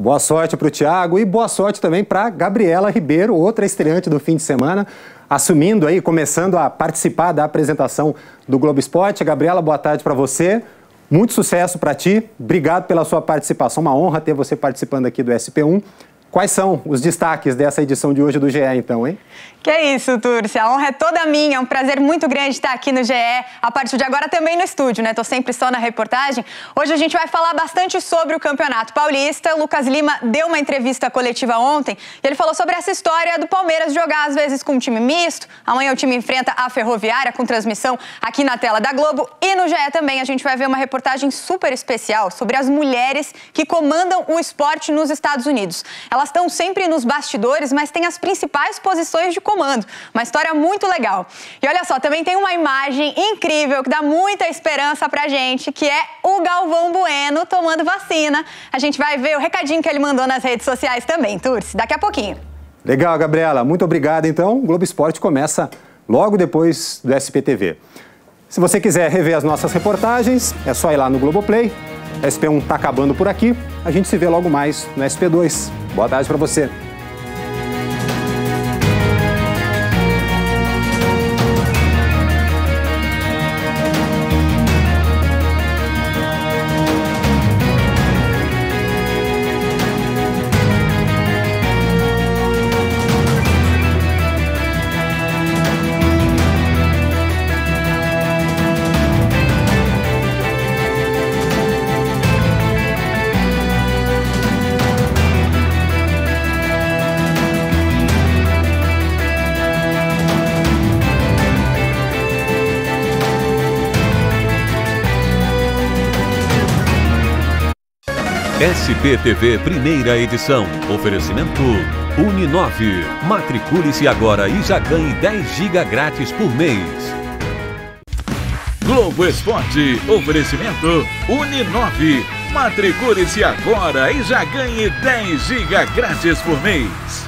Boa sorte para o Thiago e boa sorte também para Gabriela Ribeiro, outra estreante do fim de semana, assumindo aí, começando a participar da apresentação do Globo Esporte. Gabriela, boa tarde para você. Muito sucesso para ti. Obrigado pela sua participação. Uma honra ter você participando aqui do SP1. Quais são os destaques dessa edição de hoje do GE, então, hein? Que isso, Turcia. A honra é toda minha. É um prazer muito grande estar aqui no GE. A partir de agora também no estúdio, né? Tô sempre só na reportagem. Hoje a gente vai falar bastante sobre o Campeonato Paulista. O Lucas Lima deu uma entrevista coletiva ontem e ele falou sobre essa história do Palmeiras jogar às vezes com um time misto. Amanhã o time enfrenta a Ferroviária com transmissão aqui na tela da Globo. E no GE também a gente vai ver uma reportagem super especial sobre as mulheres que comandam o esporte nos Estados Unidos. Elas estão sempre nos bastidores, mas têm as principais posições de comando. Uma história muito legal. E olha só, também tem uma imagem incrível que dá muita esperança pra gente, que é o Galvão Bueno tomando vacina. A gente vai ver o recadinho que ele mandou nas redes sociais também, Turci, daqui a pouquinho. Legal, Gabriela. Muito obrigado. Então, o Globo Esporte começa logo depois do SPTV. Se você quiser rever as nossas reportagens, é só ir lá no Globoplay. SP1 está acabando por aqui. A gente se vê logo mais no SP2. Boa tarde para você. SPTV Primeira Edição. Oferecimento Uninove. Matricule-se agora e já ganhe 10 GB grátis por mês. Globo Esporte. Oferecimento Uninove. Matricule-se agora e já ganhe 10 GB grátis por mês.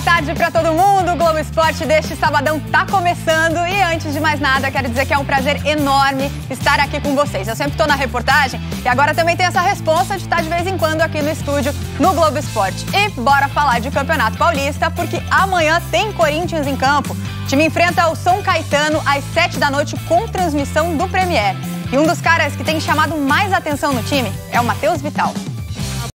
Tarde para todo mundo. O Globo Esporte deste sabadão tá começando e antes de mais nada, quero dizer que é um prazer enorme estar aqui com vocês. Eu sempre estou na reportagem e agora também tenho essa responsa de estar de vez em quando aqui no estúdio no Globo Esporte. E bora falar de Campeonato Paulista, porque amanhã tem Corinthians em campo. O time enfrenta o São Caetano às 7 da noite com transmissão do Premier. E um dos caras que tem chamado mais atenção no time é o Matheus Vital.